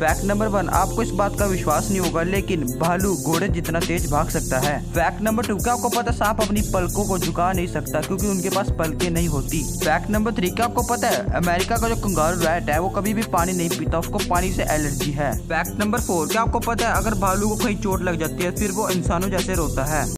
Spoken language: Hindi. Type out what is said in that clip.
फैक्ट नंबर वन आपको इस बात का विश्वास नहीं होगा, लेकिन भालू घोड़े जितना तेज भाग सकता है। फैक्ट नंबर टू क्या आपको पता सांप अपनी पलकों को झुका नहीं सकता, क्योंकि उनके पास पलके नहीं होती? फैक्ट नंबर थ्री क्या आपको पता है, अमेरिका का जो कंगारू रैट है, वो कभी भी पानी नहीं पीता, उसको पानी से एलर्जी है। फैक्ट नंबर फोर क्या आपको पता है, अगर भालू को कहीं चोट लग जाती है, फिर वो इंसानों जैसे रोता है।